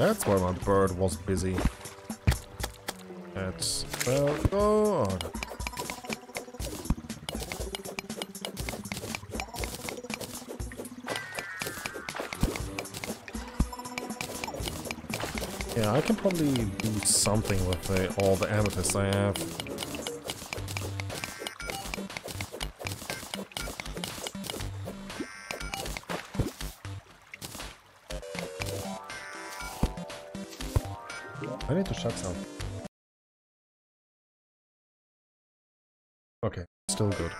That's why my bird was busy. Let's well. Oh, Yeah, I can probably do something with all the amethysts I have. I need to shut some. Okay, still good.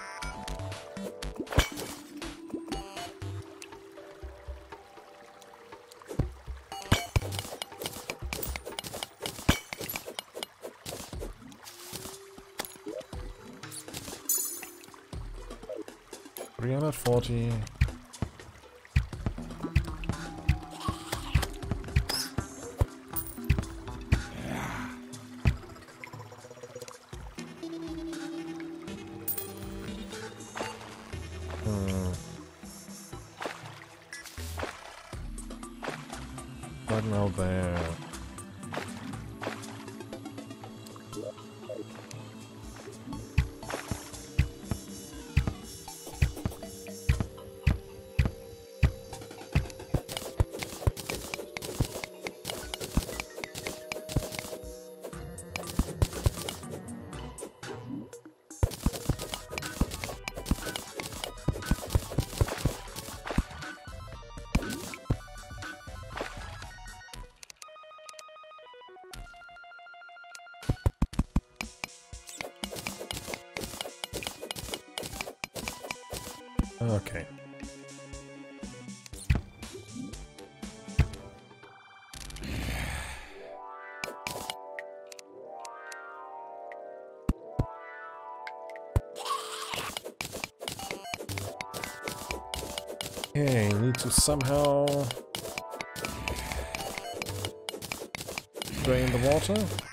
There. Okay, need to somehow drain the water.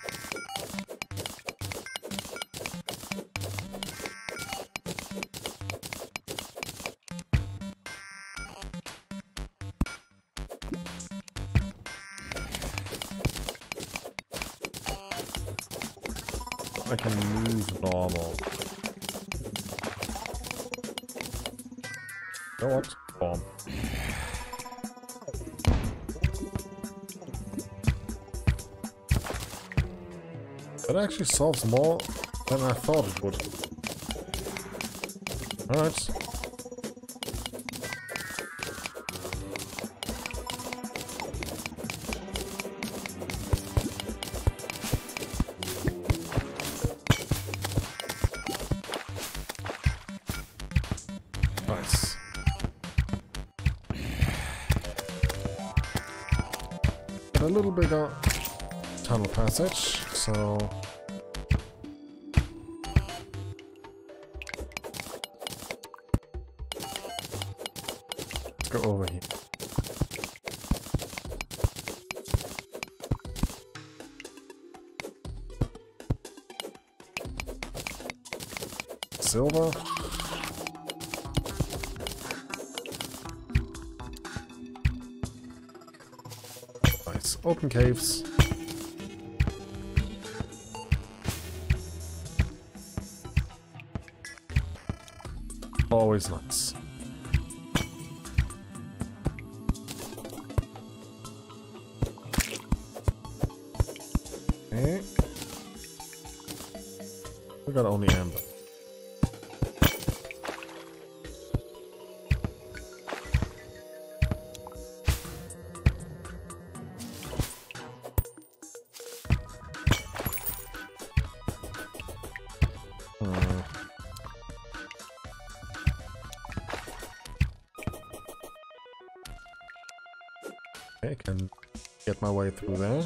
Actually solves more than I thought it would. Alright. Nice. A little bigger tunnel passage, so go over here. Silver. Nice. Open caves. Always nice. Okay, can get my way through there.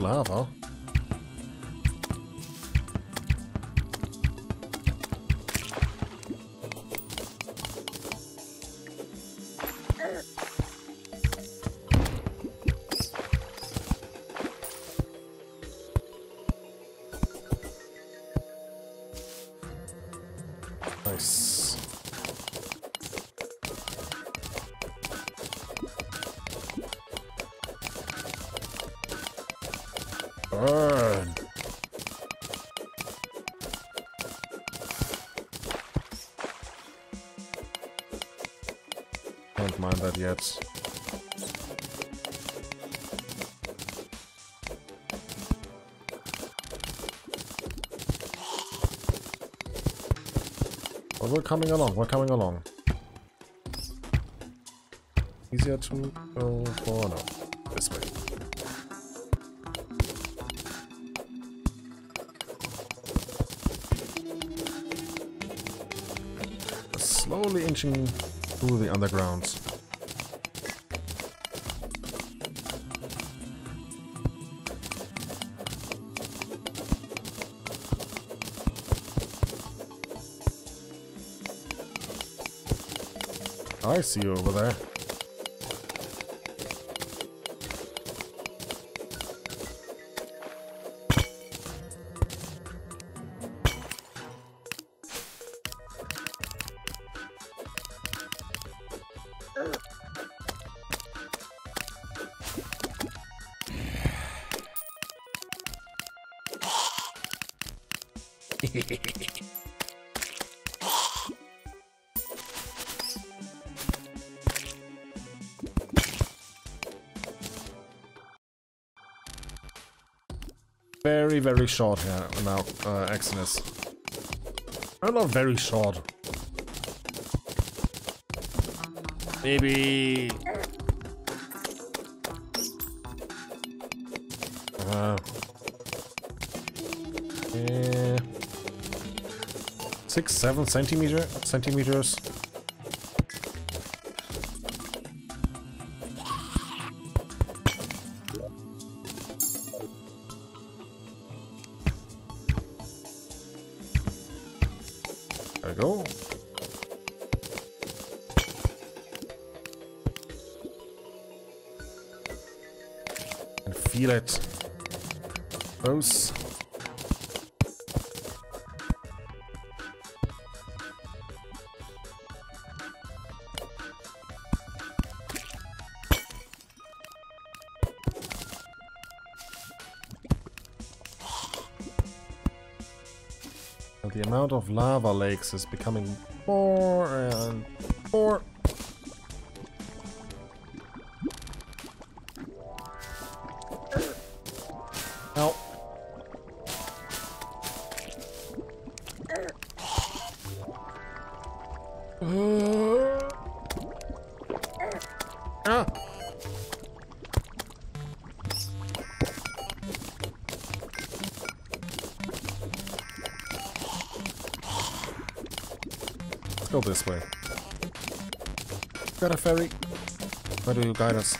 Lava. That yet. But we're coming along, we're coming along. Easier to go for. This way. Slowly inching through the underground. I see you over there. Very, short here now, uh, Exodus. Well, not very short. Maybe... Uh, yeah, six, seven centimeter centimeters. Lava lakes is becoming more and more. Ow. Ah! Go this way. Got a fairy. Where do you guide us?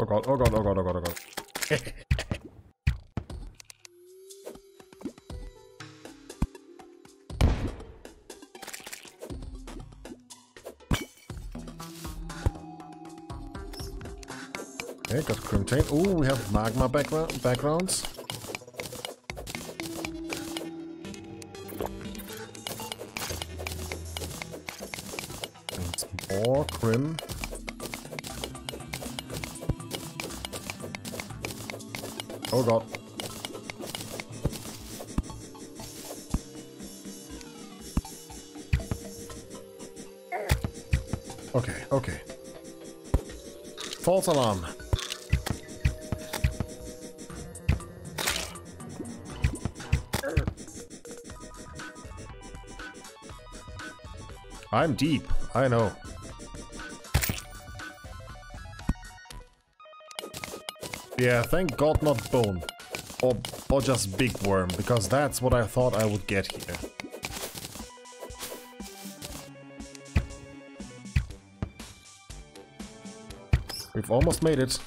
Oh god, oh god, oh god, oh god, oh god. okay, got contain. Oh, we have magma background backgrounds. False alarm. I'm deep, I know. Yeah, thank god not bone. Or, or just big worm, because that's what I thought I would get here. We've almost made it.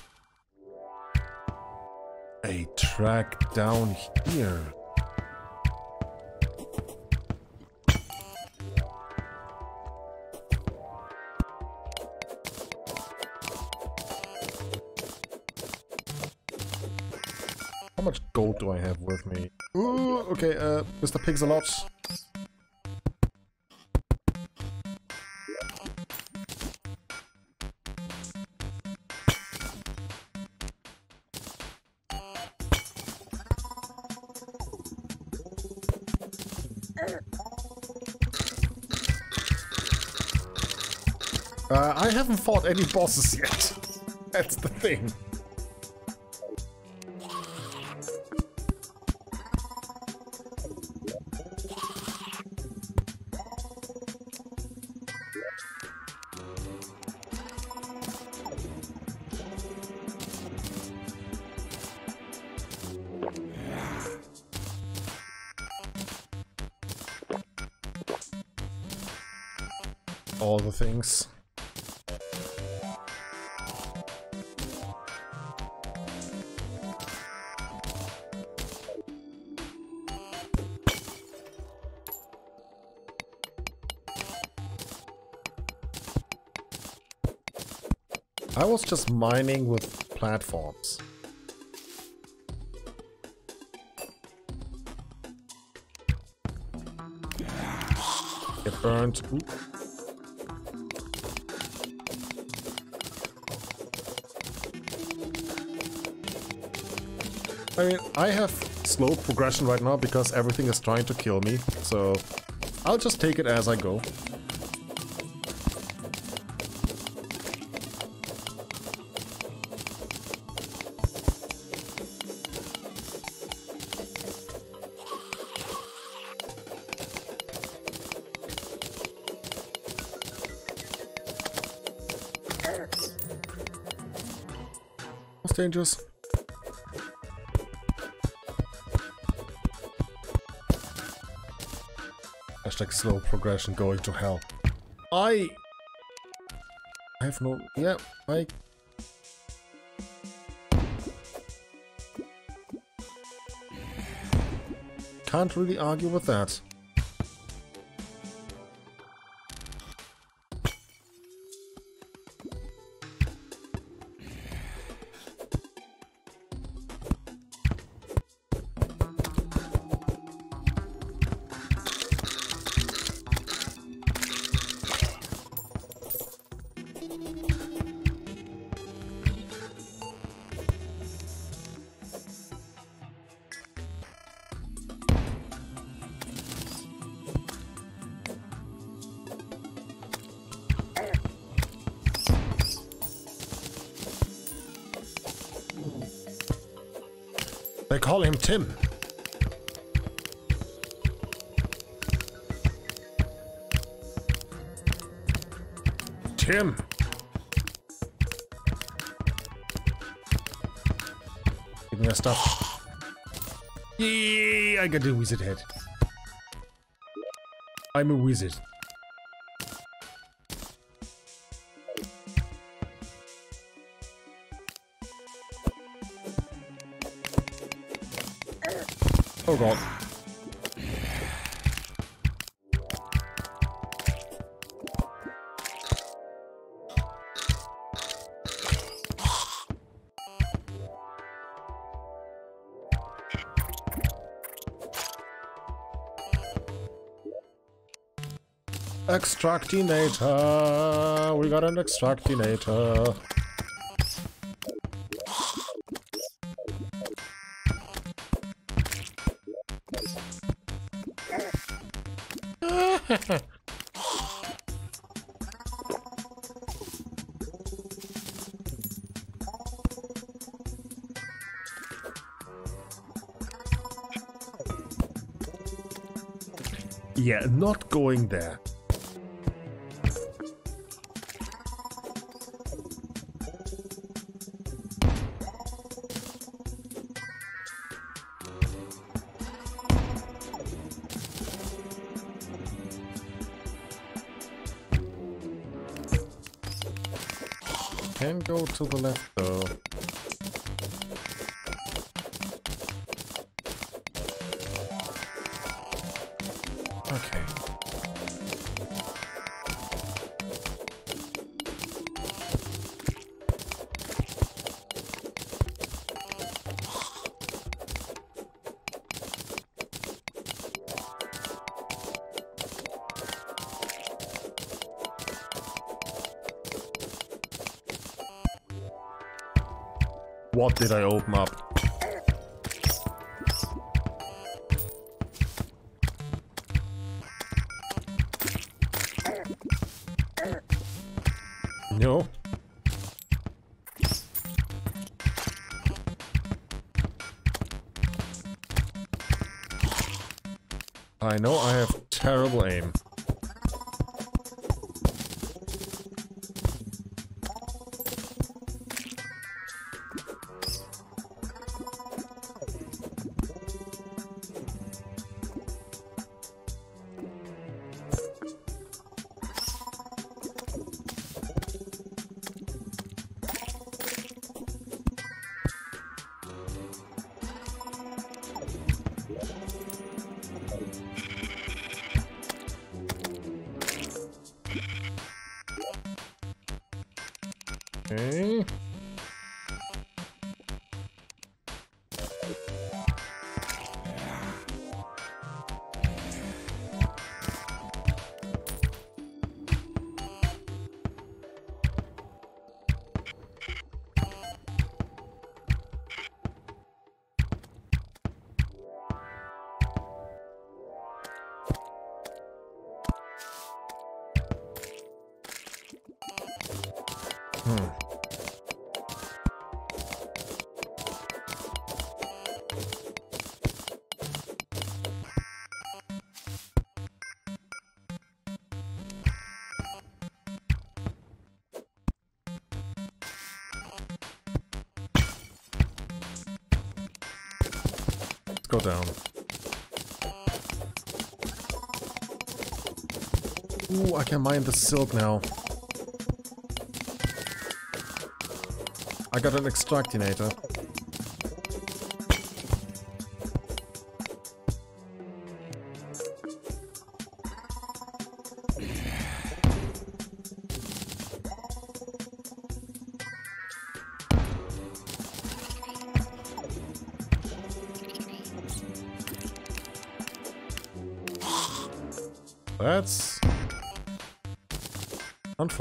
A track down here. How much gold do I have with me? Ooh, okay, uh, Mr. Pigs a lot. Fought any bosses yet. That's the thing. All the things. Just mining with platforms. Get burned. Ooh. I mean, I have slow progression right now because everything is trying to kill me, so I'll just take it as I go. Dangerous. Hashtag slow progression going to hell. I... I have no... Yeah, I... Can't really argue with that. Call him Tim. Tim. Me that stuff. Yeah, I got the wizard head. I'm a wizard. Oh god. Extractinator! We got an extractinator. Yeah, not going there. Can go to the left though. Okay. What did I open up? I know I have go down. Ooh, I can mine the silk now. I got an extractinator.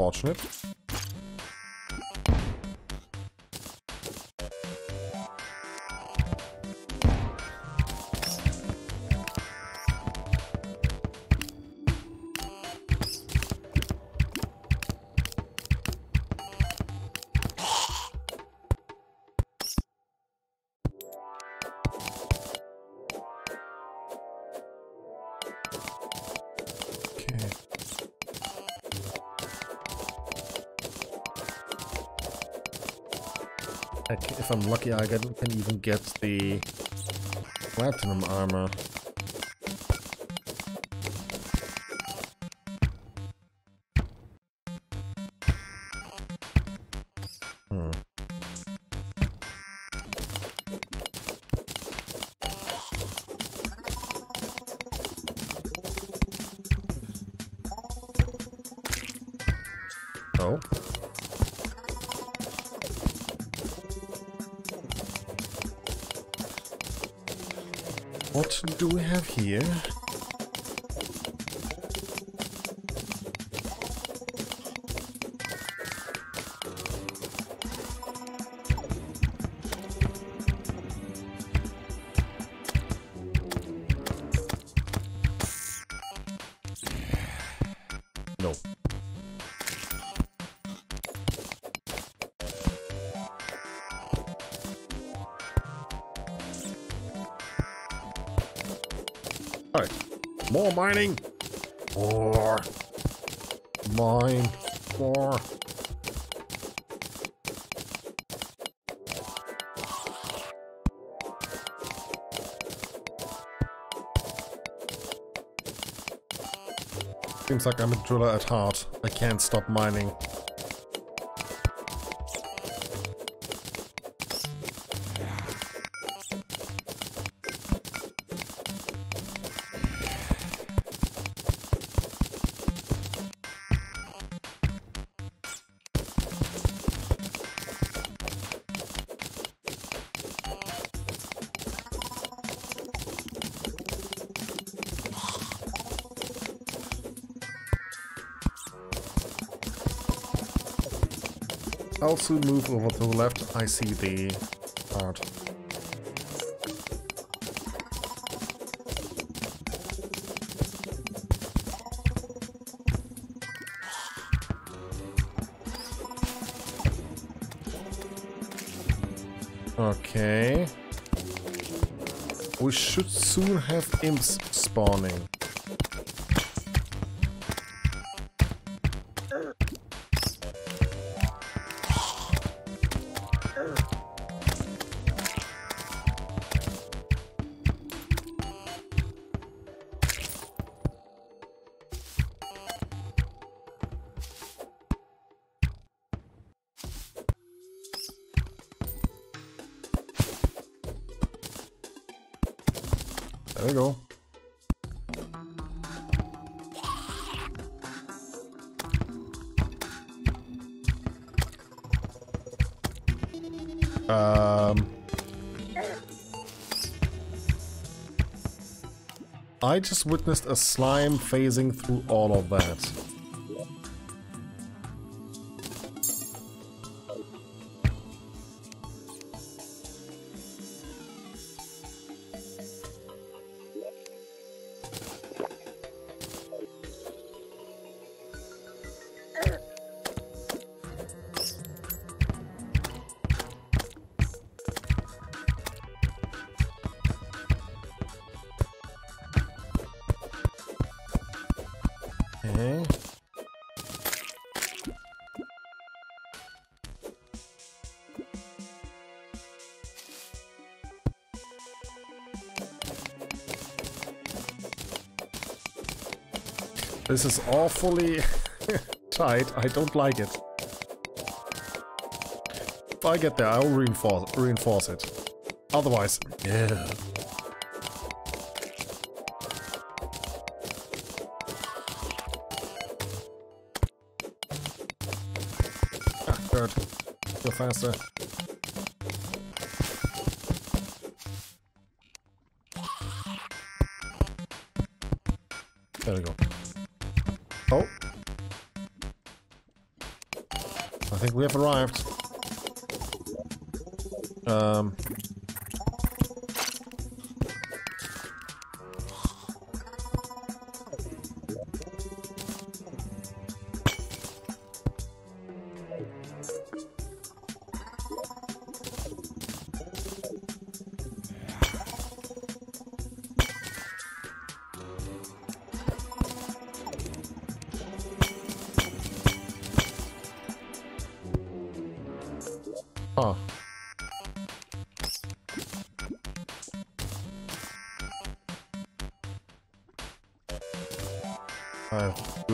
Fortschritt. If I'm lucky, I can even get the platinum armor. Have here? More mining. More. Mine. More. Seems like I'm a driller at heart. I can't stop mining. I'll soon move over to the left. I see the part. Okay. We should soon have imps spawning. Um, I just witnessed a slime phasing through all of that. This is awfully tight. I don't like it. If I get there, I'll reinforce reinforce it. Otherwise, yeah. Ah, bird. Go faster. There we go. Think we have arrived. Um.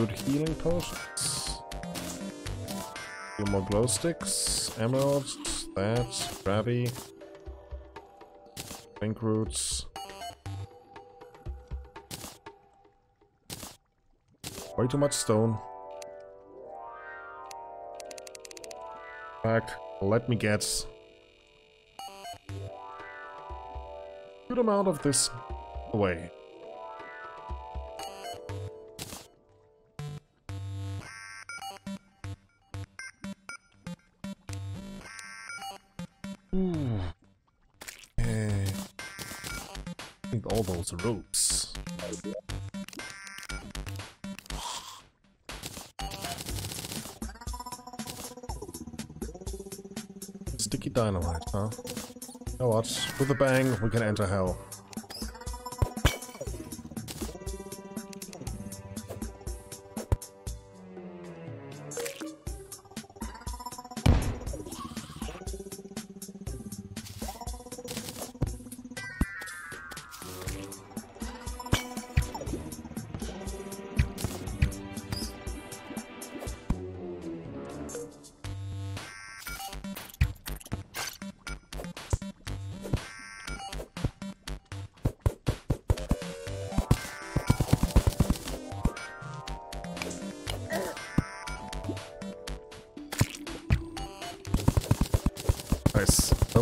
Good healing potions. Few more glow sticks, emeralds, that, grabby, pink roots. Way too much stone. fact, let me get good amount of this away. Ropes. Sticky dynamite, huh? Oh, now what? With a bang, we can enter hell.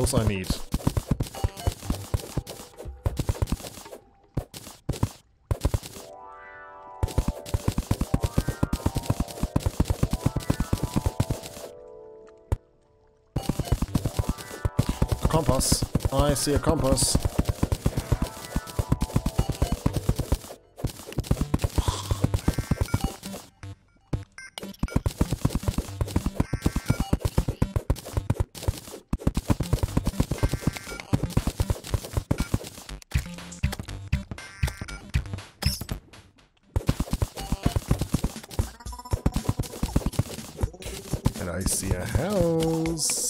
Those I need. A compass. I see a compass. I see a house.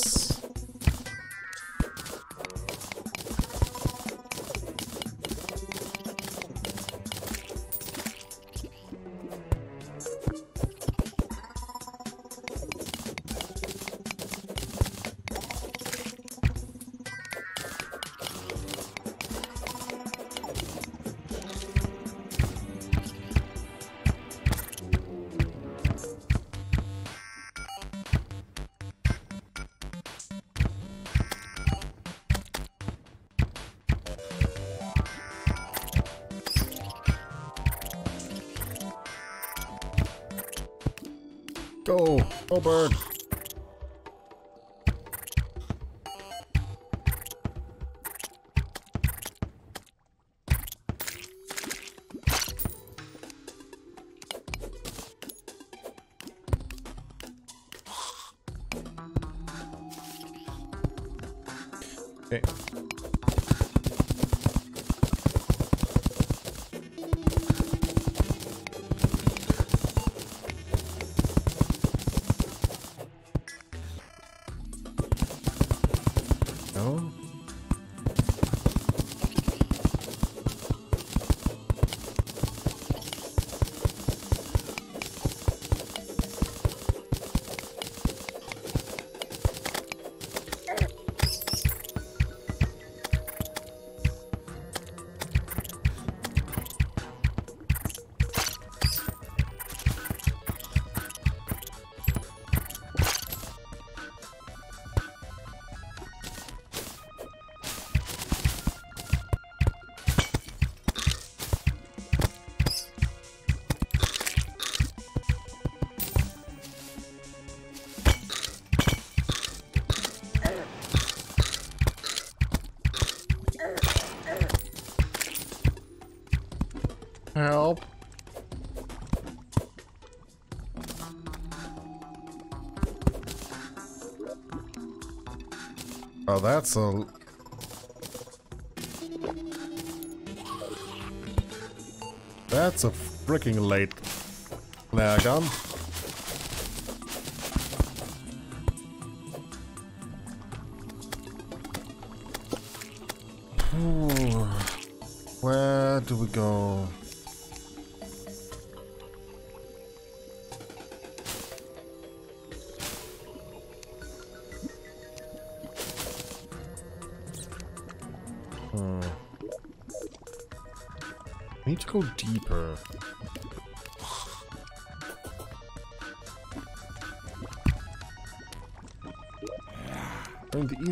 Go! Go, bird! Okay. That's a... That's a freaking late flare gun. Where do we go?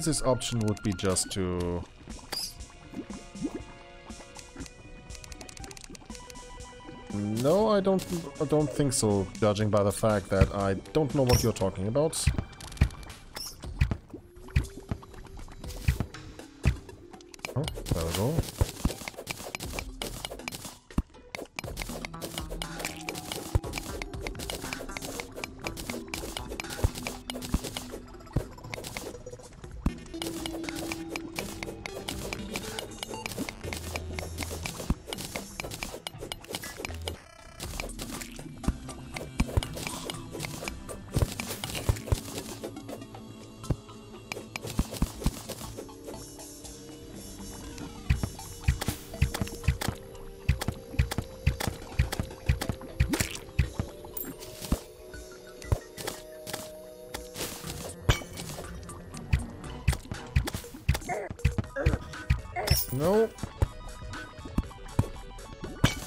Easiest option would be just to No, I don't I don't think so, judging by the fact that I don't know what you're talking about.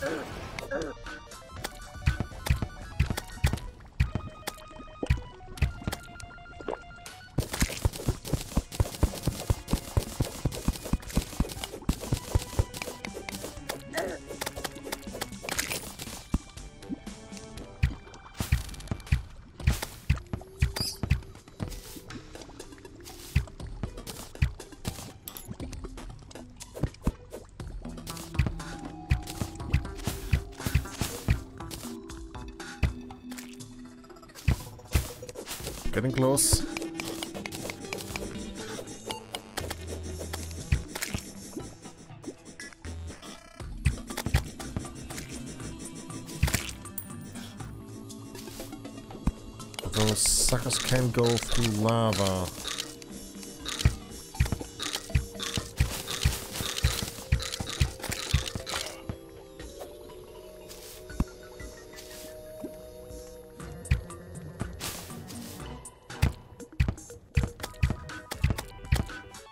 No. Getting close. Those suckers can go through lava.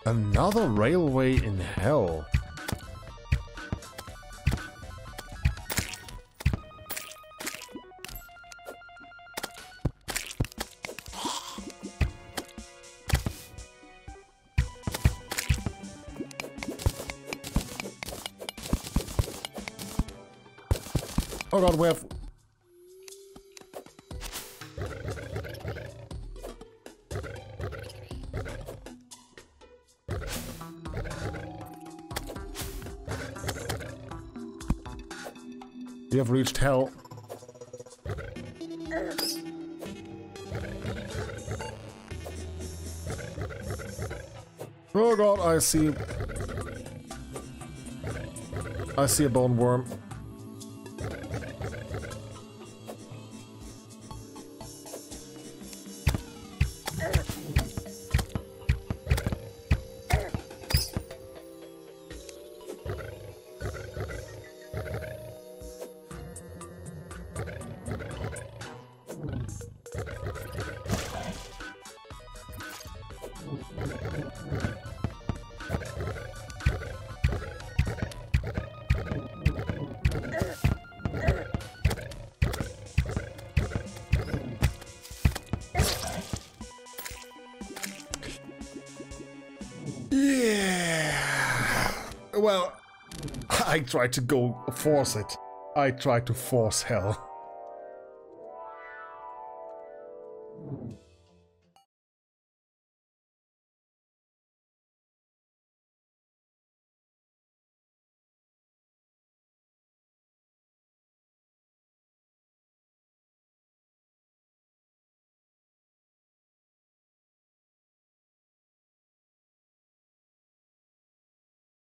Another railway in hell. Oh god, we have... We have reached hell. Oh god, I see... I see a bone worm. Well, I tried to go force it. I tried to force hell.